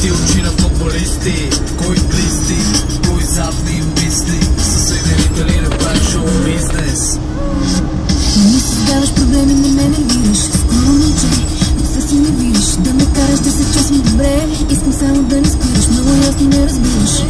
Ти очи на футболисти, кой близки, кой задни мисли. Са съединители ли направиш шоу бизнес Ми създаваш проблеми, не ме нервираш Скоро момче, да си не вириш Да ме караш да се чувствам добре. Искам само да не спираш, много ясно не разбираш.